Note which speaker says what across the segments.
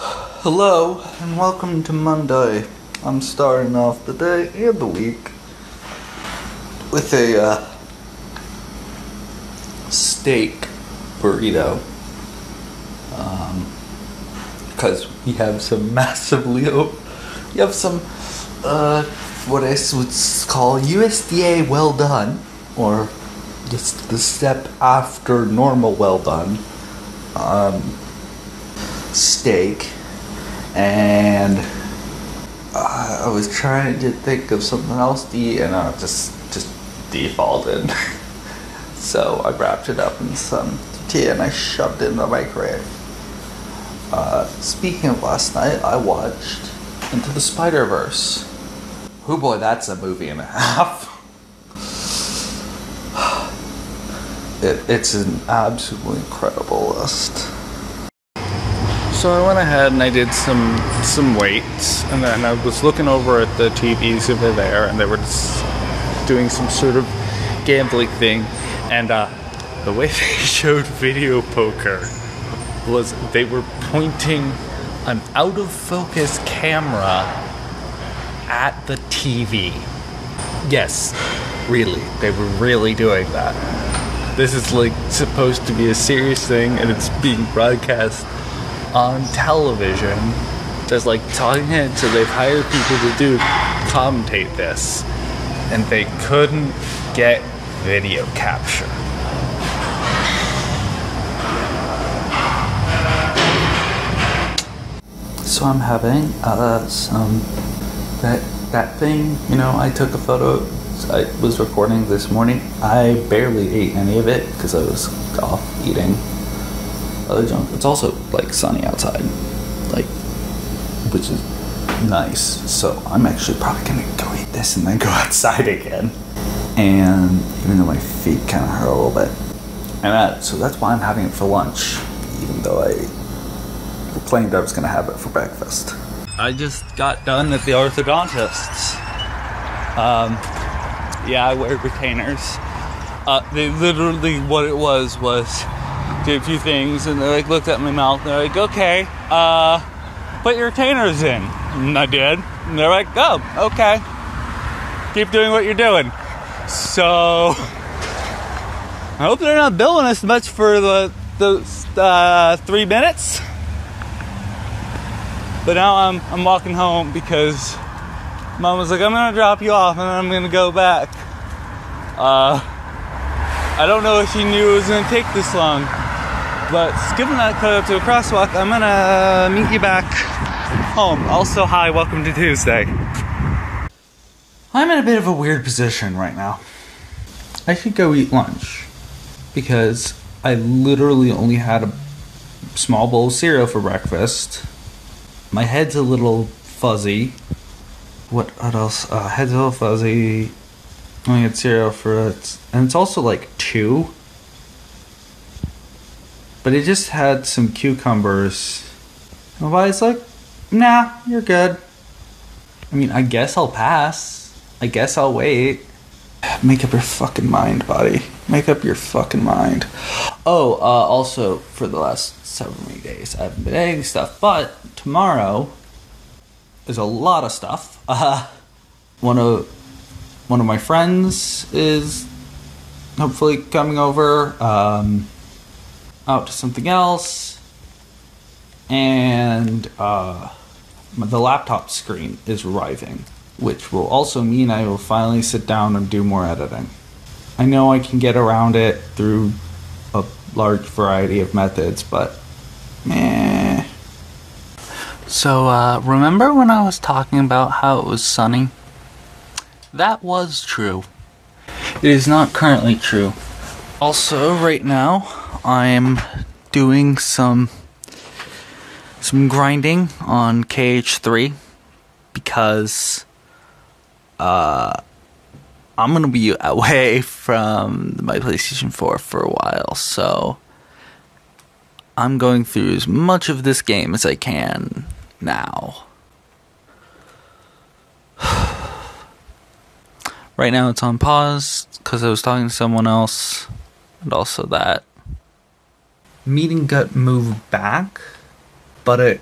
Speaker 1: Hello and welcome to Monday. I'm starting off the day and the week with a uh, steak burrito. Because we have some massively, you have some, uh, what I would call USDA well done, or just the step after normal well done, um, steak and I was trying to think of something else to eat, and I just just defaulted. so I wrapped it up in some tea and I shoved it in the microwave. Uh, speaking of last night, I watched Into the Spider Verse. Oh boy, that's a movie and a half. It, it's an absolutely incredible list.
Speaker 2: So I went ahead and I did some some weights, and then I was looking over at the TVs over there, and they were doing some sort of gambling thing, and uh, the way they showed video poker was they were pointing an out of focus camera at the TV. Yes, really, they were really doing that. This is like supposed to be a serious thing, and it's being broadcast on television. There's like talking heads, so they've hired people to do commentate this, and they couldn't get video capture.
Speaker 1: So I'm having uh, some that that thing. You know, I took a photo. I was recording this morning. I barely ate any of it because I was off eating other junk. It's also like sunny outside, like which is nice. So I'm actually probably gonna go eat this and then go outside again. And even though my feet kind of hurt a little bit, and that, so that's why I'm having it for lunch, even though I proclaimed I was gonna have it for breakfast.
Speaker 2: I just got done at the orthodontist's. Um, yeah, I wear retainers. Uh, they literally, what it was, was did a few things and they like looked at my mouth and they're like, okay, uh, put your retainers in. And I did. And they're like, oh, okay. Keep doing what you're doing. So, I hope they're not billing us much for the, the uh, three minutes. But now I'm I'm walking home because mom was like, I'm gonna drop you off and then I'm gonna go back. Uh, I don't know if she knew it was gonna take this long, but given that cut up to a crosswalk, I'm gonna meet you back home. Also, hi, welcome to Tuesday.
Speaker 1: I'm in a bit of a weird position right now. I should go eat lunch because I literally only had a small bowl of cereal for breakfast. My head's a little fuzzy. What, what else? Uh, head's a little fuzzy. I only had cereal for it, and it's also like two. But it just had some cucumbers. My body's like, nah, you're good. I mean, I guess I'll pass. I guess I'll wait. Make up your fucking mind, buddy. Make up your fucking mind. Oh, uh, also, for the last several days, I haven't been editing stuff, but tomorrow is a lot of stuff. Uh, one of one of my friends is hopefully coming over. Um, out to something else, and uh, the laptop screen is arriving, which will also mean I will finally sit down and do more editing. I know I can get around it through a large variety of methods, but meh.
Speaker 3: So, uh, remember when I was talking about how it was sunny? That was true.
Speaker 1: It is not currently true. Also, right now, I'm doing some some grinding on KH3 because uh I'm gonna be away from my PlayStation 4 for a while, so I'm going through as much of this game as I can now. right now it's on pause because I was talking to someone else, and also that meeting got moved back, but it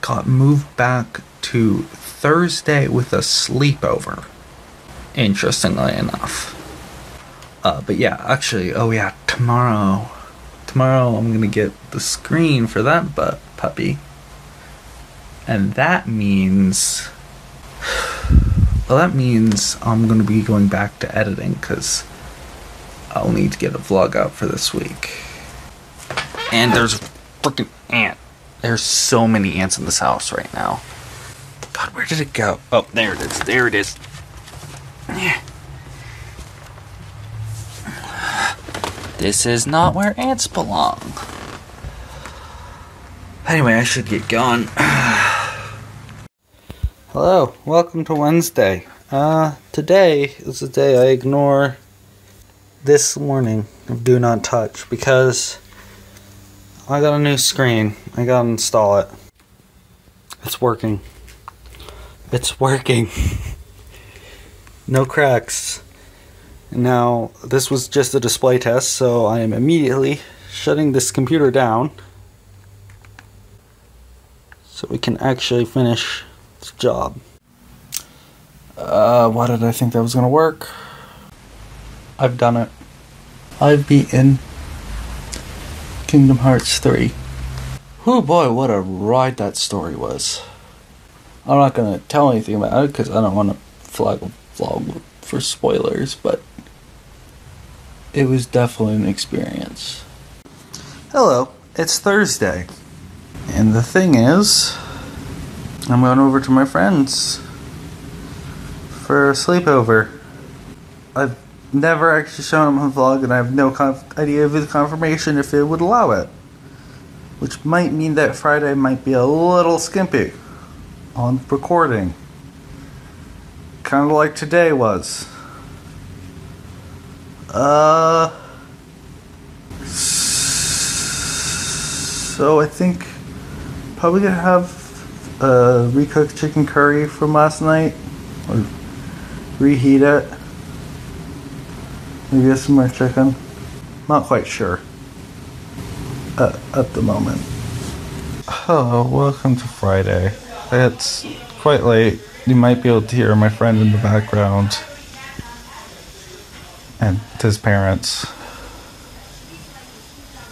Speaker 1: got moved back to Thursday with a sleepover. Interestingly enough. Uh, but yeah, actually, oh yeah, tomorrow. Tomorrow I'm gonna get the screen for that but puppy. And that means. Well, that means I'm gonna be going back to editing because I'll need to get a vlog out for this week. And there's a freaking ant. There's so many ants in this house right now. God, where did it go? Oh, there it is. There it is. This is not where ants belong. Anyway, I should get going. Hello, welcome to Wednesday. Uh, today is the day I ignore this warning of do not touch because I got a new screen. I gotta install it. It's working. It's working. no cracks. Now, this was just a display test, so I am immediately shutting this computer down so we can actually finish this job. Uh, why did I think that was gonna work? I've done it. I've beaten Kingdom Hearts 3. Oh boy, what a ride that story was. I'm not gonna tell anything about it because I don't want to flag a vlog for spoilers, but it was definitely an experience. Hello, it's Thursday. And the thing is, I'm going over to my friends for a sleepover. I've never actually shown on the vlog, and I have no conf- idea of the confirmation if it would allow it. Which might mean that Friday might be a little skimpy on recording. Kind of like today was. Uh. So I think probably gonna have a recooked chicken curry from last night, or reheat it. Get some more chicken. Not quite sure. Uh, at the moment. Hello, welcome to Friday. It's quite late. You might be able to hear my friend in the background and his parents.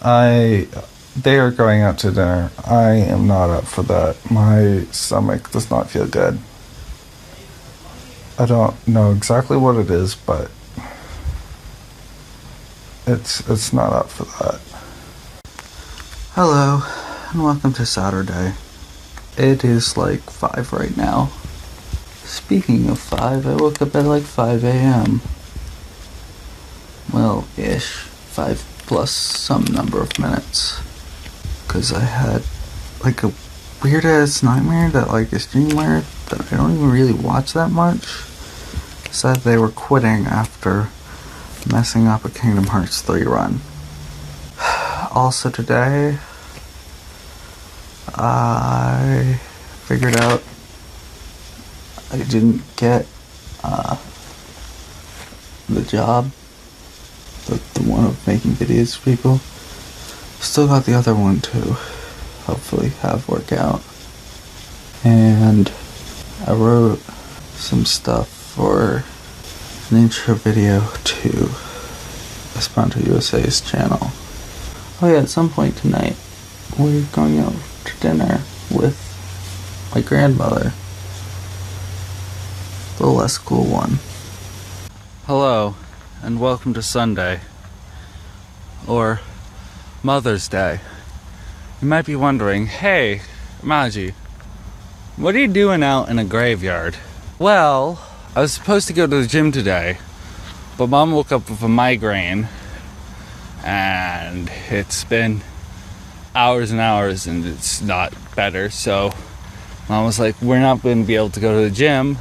Speaker 1: I they are going out to dinner. I am not up for that. My stomach does not feel good. I don't know exactly what it is, but it's it's not up for that. Hello, and welcome to Saturday. It is like 5 right now. Speaking of 5, I woke up at like 5 a.m. Well, ish. 5 plus some number of minutes. Because I had like a weird ass nightmare that like a streamer that I don't even really watch that much said they were quitting after messing up a Kingdom Hearts 3 run. Also today, I figured out I didn't get uh, the job, the, the one of making videos for people. Still got the other one too. Hopefully have work out. And I wrote some stuff for an intro video to Esperanto USA's channel. Oh yeah, at some point tonight, we're going out to dinner with my grandmother. The less cool one. Hello, and welcome to Sunday. Or Mother's Day. You might be wondering, hey, Maji, what are you doing out in a graveyard? Well, I was supposed to go to the gym today, but mom woke up with a migraine, and it's been hours and hours and it's not better. So, mom was like, We're not going to be able to go to the gym,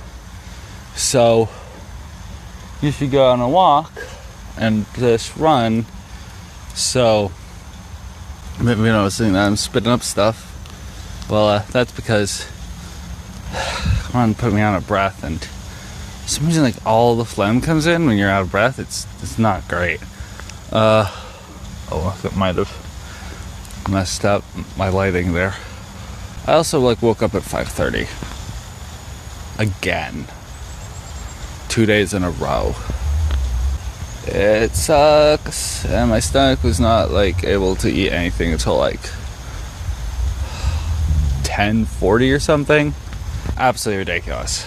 Speaker 1: so you should go on a walk and just run. So, maybe when I was saying that, I'm spitting up stuff. Well, uh, that's because on, put me on a breath, and some reason, like all the phlegm comes in when you're out of breath. It's it's not great. Uh, oh, that might have messed up my lighting there.
Speaker 2: I also like woke up at 5:30 again. 2 days in a row. It sucks and my stomach was not like able to eat anything until like 10:40 or something. Absolutely ridiculous.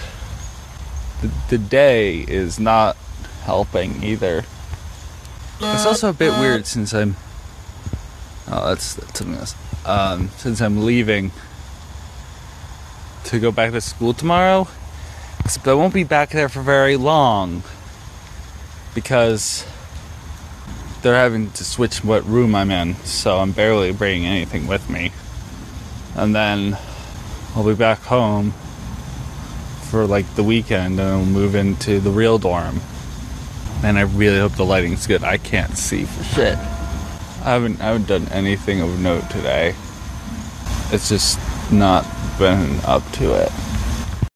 Speaker 2: The, the day is not helping either. It's also a bit weird since I'm. Oh, that's, that's something else. Um, since I'm leaving to go back to school tomorrow, except I won't be back there for very long because they're having to switch what room I'm in, so I'm barely bringing anything with me. And then I'll be back home for like the weekend and I'll move into the real dorm. And I really hope the lighting's good. I can't see for shit. I haven't I haven't done anything of note today. It's just not been up to it.